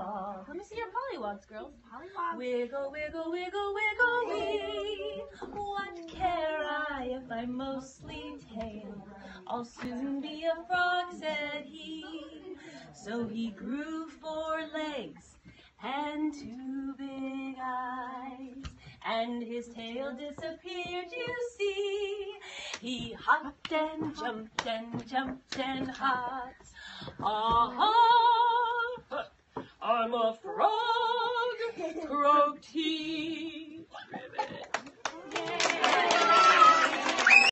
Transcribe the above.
Let me see your pollywogs, girls. Pollywog. Wiggle, wiggle, wiggle, wiggle, wee. What care I if I'm mostly tail? I'll soon be a frog, said he. So he grew four legs and two big eyes, and his tail disappeared, you see. He hopped and jumped and jumped and hopped. Ah-ha! I'm a frog, croaked he.